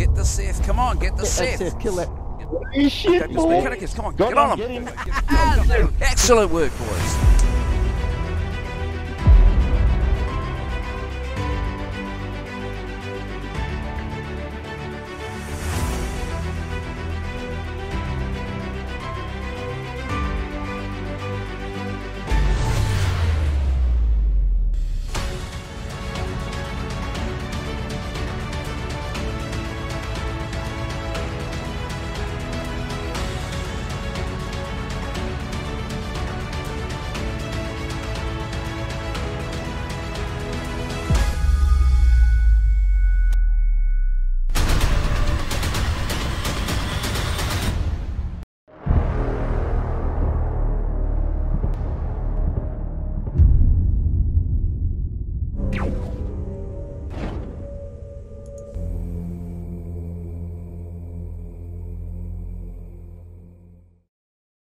Get the Sith. Come on, get the Get that Sith. Sith, kill it. You shit, Get boy. Come on, get on, on him. him. Excellent work, boys. Bye.